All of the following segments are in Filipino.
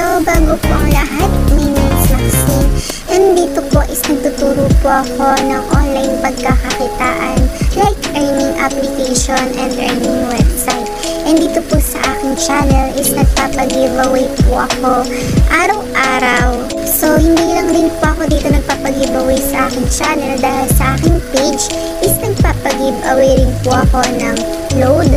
ang lahat. My name is Maxine. And dito po is nagtuturo po ako ng online pagkakakitaan like earning application and earning website. And dito po sa aking channel is nagpapag-giveaway po ako araw-araw. So, hindi lang din po ako dito nagpapag-giveaway sa aking channel dahil sa aking page is nagpapag-giveaway rin po ako ng load,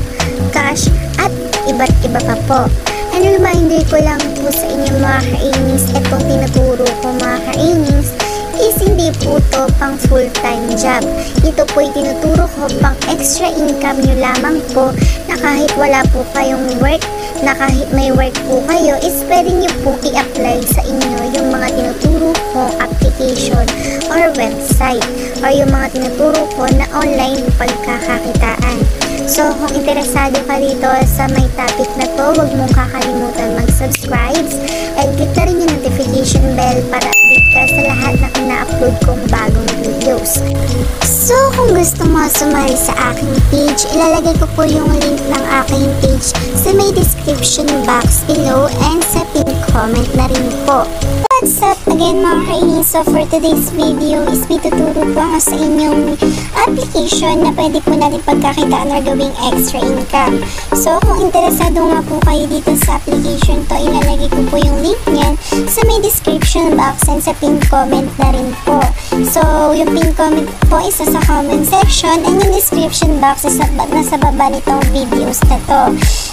cash, at iba't iba pa po. And reminder ko lang po sa inyo mga ka-aimings, itong tinuturo ko mga ka-aimings, is hindi po to pang full-time job. Ito po tinuturo ko pang extra income nyo lamang po na kahit wala po kayong work, na kahit may work po kayo, is pwede nyo po i-apply sa inyo yung mga tinuturo ko application or website or yung mga tinuturo ko na online pagkakakitaan. So, kung interesado ka dito sa may topic na to, huwag mong kakalimutan mag-subscribe and click na rin yung notification bell para update ka sa lahat na ina-upload kong bagong videos. So, kung gusto mo sumali sa aking page, ilalagay ko po yung link ng aking page sa may description box below and sa pin comment na rin po. What's up again mga kainis? So for today's video is may tuturo po ako sa inyong application na pwede po natin pagkakitaan or gawing extra income. So kung interesado nga po kayo dito sa application to, ilalagay ko po yung link niyan sa may description box and sa pin comment na rin po. So yung pin comment po isa sa comment section and yung description box is nasa baba nitong videos na to.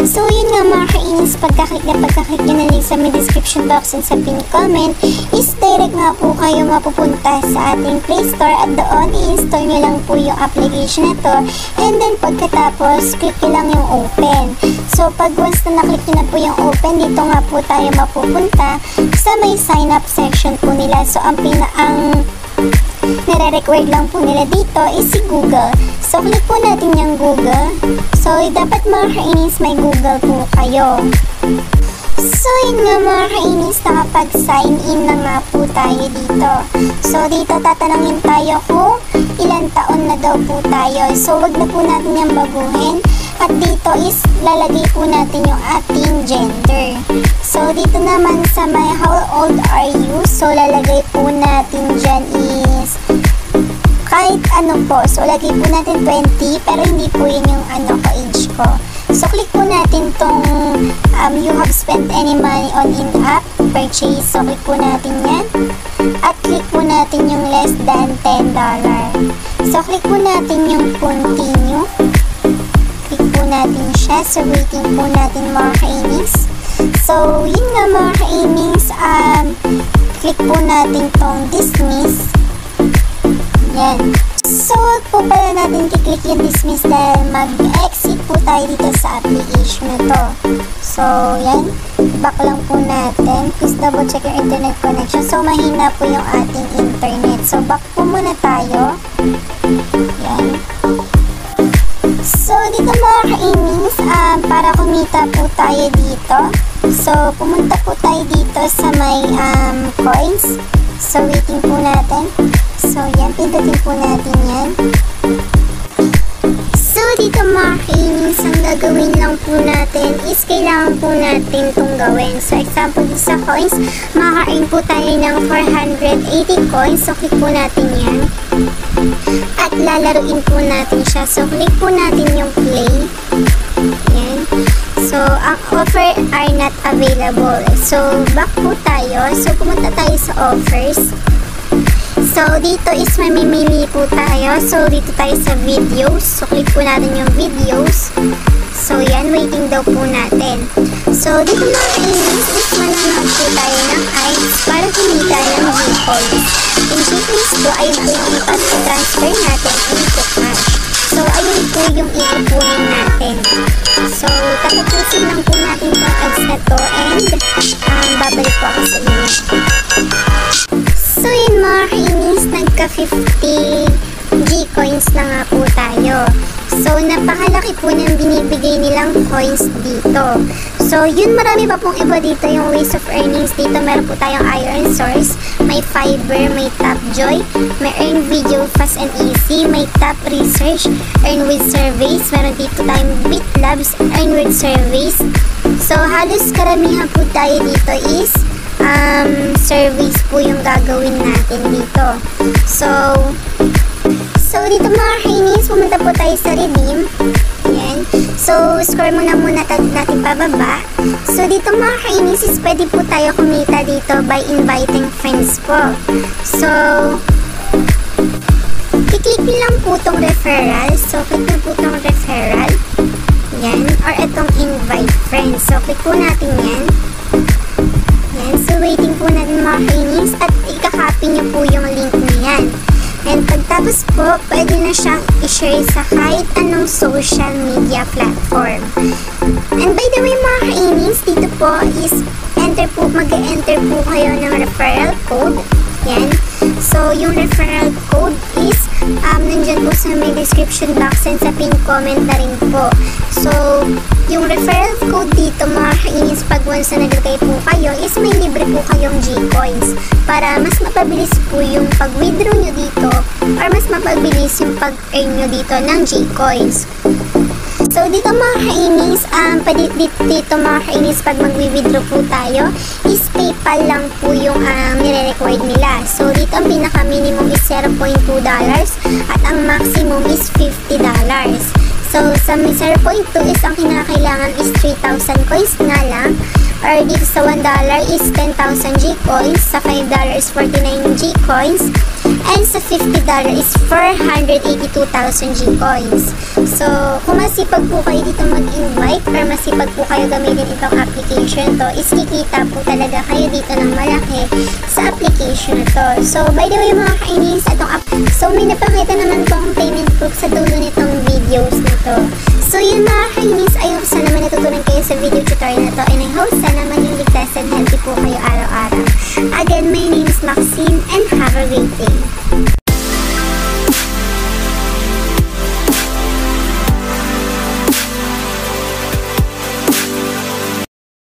So yun nga mga kainis, pagkaklik na pagkaklik nyo na link sa may description box and sa pin comment is direct nga po kayo mapupunta sa ating Play Store at doon i-install nyo lang po yung application na to and then pagkatapos click nyo lang yung open. So pag once na naklik nyo na po yung open, dito nga po tayo mapupunta sa may sign up section po nila. So ang pinaang nire-record lang po nila dito is si Google. So click po natin yung Google. So dapat mga kainis may Google po kayo. So, yun nga mga kainis, nakapag-sign in na nga po tayo dito. So, dito tatanungin tayo kung ilan taon na daw po tayo. So, wag na po natin yung baguhin. At dito is lalagay po natin yung ating gender. So, dito naman sa my how old are you? So, lalagay po natin dyan is kahit ano po. So, lagay po natin 20 pero hindi po yun yung ano ko age ko. So, click po natin tong um, you have spent any money on in-app purchase. So, click po natin yan. At click po natin yung less than $10. So, click po natin yung continue. Click po natin siya. So, waiting po natin mga kainis. So, yun nga mga kainis. Um, click po natin tong dismiss. Yan. So, wag po pala natin kiklik yung dismiss dahil mag-exit po tayo dito sa application na to. So, yan. Back lang po natin. Please double check your internet connection. So, mahina po yung ating internet. So, back po muna tayo. Yan. So, dito mga ka-aimings, um, para kumita po tayo dito. So, pumunta po tayo dito sa may um, coins. So, waiting po natin. So, yan. Pindutin po natin yan. So, dito mga kainis, ang gagawin lang po natin is kailangan po natin itong gawin. So, example sa coins, makaka-earn po tayo ng 480 coins. So, click po natin yan. At lalaruin po natin siya. So, click po natin yung play. Yan. So, ang offer are not available. So, back po tayo. So, pumunta tayo sa offers. So, dito is mamimili po tayo. So, dito tayo sa videos. So, click po natin yung videos. So, yan. Waiting daw po natin. So, dito mga kainis is manonood po tayo ng ads para kumita ng G-Coins. Yung G-Coins po ay pwede pag-transfer natin into cash. So, ayun po yung iipunin natin. So, tatapusin lang po natin itong ads na to and um, babalik po ako sa inyo nagka-50 G-coins na nga po tayo. So, napakalaki po ng binibigay nilang coins dito. So, yun marami pa pong iba dito yung ways of earnings dito. Meron po tayong iron source, may fiber, may top joy, may earn video fast and easy, may top research, earn with surveys. Meron dito tayong bit labs, earn with surveys. So, halos karamihan po tayo dito is um, surveys po yung gagawin natin dito. So, so dito mga kainis, pumunta po tayo sa redeem. Yan. So, scroll muna muna natin pababa. So, dito mga kainis is pwede po tayo kumita dito by inviting friends po. So, i-click lang po tong referral. So, click nyo po tong referral. Yan. Or itong invite friends. So, click po natin yan. Yan. So, waiting po natin mga kainis at ikakopy nyo po yung link na yan. And pagtapos po, pwede na siyang i-share sa kahit anong social media platform. And by the way mga kainis, dito po is enter po, mag-enter po kayo ng referral code. Yan. So, yung referral sa may description box and sa pin comment na rin po. So, yung referral code dito mga kainis pag once na naglagay po kayo is may libre po kayong G-Coins para mas mapabilis po yung pag-withdraw nyo dito or mas mapabilis yung pag-earn nyo dito ng G-Coins. So, dito mga kainis, um, pwede dito, mga kainis, pag mag-withdraw po tayo, is PayPal lang po yung um, nire-required nila. So, dito ang pinaka-minimum is $0.2 at ang maximum is $50. So, sa may 0.2 is ang kinakailangan is 3,000 coins na lang. Or dito sa $1 is 10,000 G-coins. Sa $5 is 49 G-coins. And sa $50 is 482,000 G-coins. So, kung masipag po kayo dito mag-invite or masipag po kayo gamitin itong application to, is kikita po talaga kayo dito ng malaki sa application to. So, by the way mga kainis, itong app, so may napakita naman po ang payment proof sa dulo nitong videos na to. So, yun mga kainis, I hope sana naman natutunan kayo sa video tutorial na to and I hope sana maging ligtas and healthy po kayo araw-araw. Again, my name is Maxine and fazer.